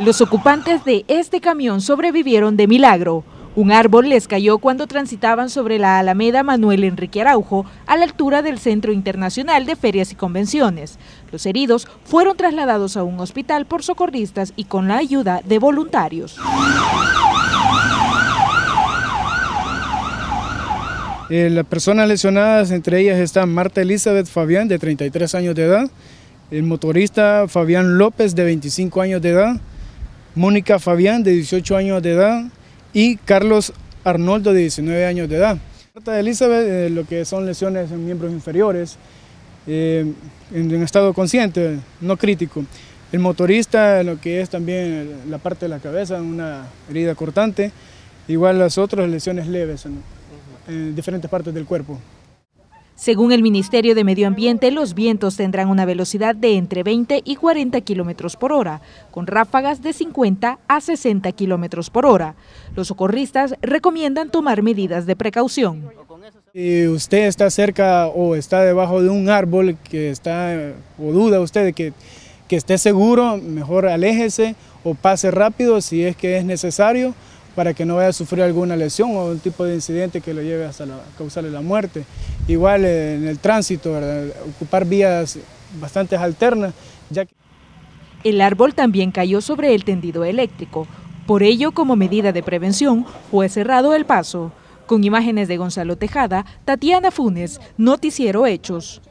Los ocupantes de este camión sobrevivieron de milagro. Un árbol les cayó cuando transitaban sobre la Alameda Manuel Enrique Araujo, a la altura del Centro Internacional de Ferias y Convenciones. Los heridos fueron trasladados a un hospital por socorristas y con la ayuda de voluntarios. Eh, las personas lesionadas, entre ellas están Marta Elizabeth Fabián, de 33 años de edad, el motorista Fabián López, de 25 años de edad, Mónica Fabián, de 18 años de edad, y Carlos Arnoldo, de 19 años de edad. Marta Elizabeth, eh, lo que son lesiones en miembros inferiores, eh, en, en, estado consciente, no crítico. El motorista, lo que es también la parte de la cabeza, una herida cortante, igual las otras lesiones leves en, en diferentes partes del cuerpo. Según el Ministerio de Medio Ambiente, los vientos tendrán una velocidad de entre 20 y 40 kilómetros por hora, con ráfagas de 50 a 60 kilómetros por hora. Los socorristas recomiendan tomar medidas de precaución. Si usted está cerca o está debajo de un árbol que está, o duda usted de que, que esté seguro, mejor aléjese o pase rápido si es que es necesario para que no vaya a sufrir alguna lesión o un tipo de incidente que lo lleve hasta causarle la muerte. Igual eh, en el tránsito, ocupar vías bastante alternas. Ya que... El árbol también cayó sobre el tendido eléctrico. Por ello, como medida de prevención, fue cerrado el paso. Con imágenes de Gonzalo Tejada, Tatiana Funes, Noticiero Hechos.